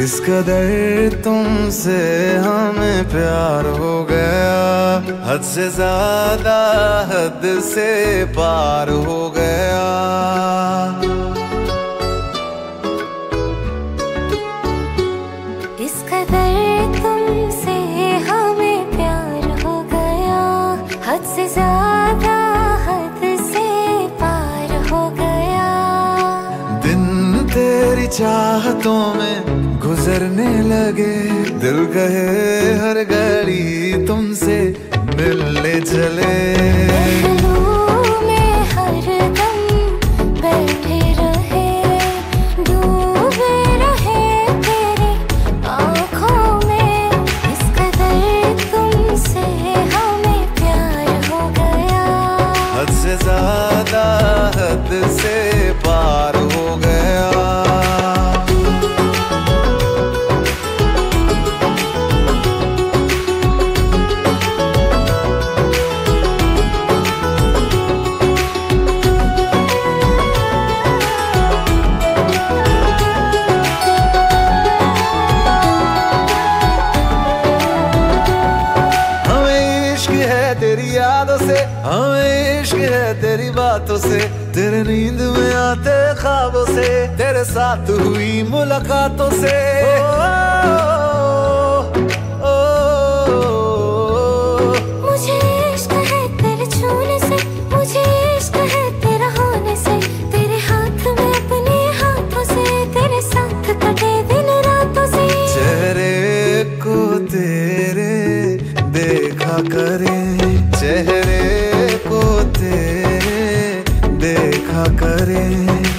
किस कदर तुमसे हमें प्यार हो गया। हद से ज़्यादा हद से पार हो गया। किस कदर तुमसे हमें प्यार हो गया। हद से ज़्यादा हद से पार हो गया। दिन तेरी चाहतों में गुजरने लगे। दिल कहे हर घड़ी तुमसे मिलने चले। में हर दम बैठे रहे डूबे रहे तेरी आँखों में। इस कदर तुमसे हमें प्यार हो गया। हद से ज़्यादा हद से पार हो गया। यादों से, हमें इश्क है तेरी बातों से, तेरे नींद में आते ख्वाबों से, तेरे साथ हुई मुलाकातों से। करे चेहरे को तेरे देखा करे।